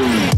I've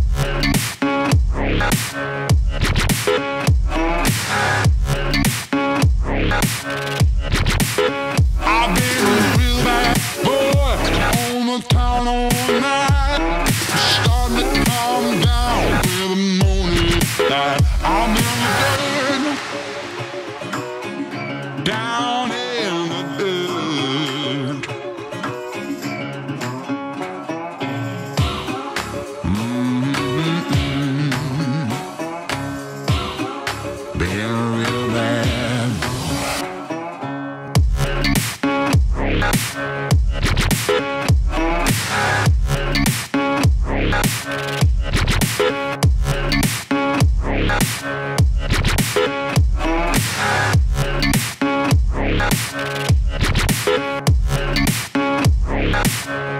I've